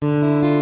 Música